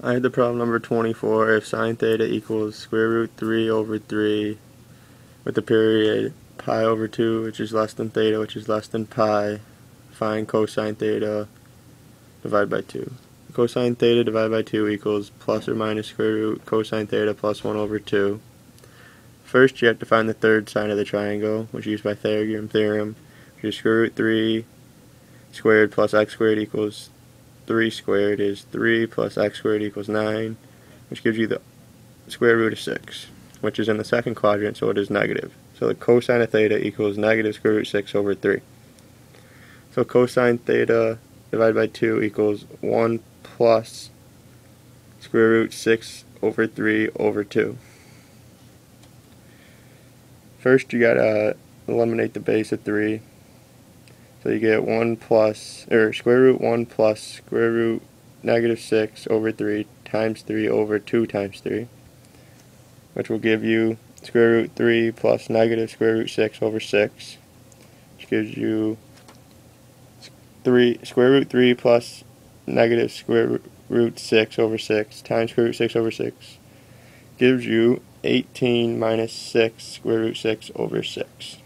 I had the problem number 24. If sine theta equals square root 3 over 3 with the period pi over 2, which is less than theta, which is less than pi, find cosine theta divided by 2. Cosine theta divided by 2 equals plus or minus square root cosine theta plus 1 over 2. First, you have to find the third side of the triangle, which is used by Pythagorean theorem, which is square root 3 squared plus x squared equals 3 squared is 3 plus x squared equals 9, which gives you the square root of 6, which is in the second quadrant, so it is negative. So the cosine of theta equals negative square root 6 over 3. So cosine theta divided by 2 equals 1 plus square root 6 over 3 over 2. First you gotta eliminate the base of 3 so you get 1 plus, or square root 1 plus square root negative 6 over 3 times 3 over 2 times 3, which will give you square root 3 plus negative square root 6 over 6, which gives you 3 square root 3 plus negative square root 6 over 6 times square root 6 over 6 gives you 18 minus 6 square root 6 over 6.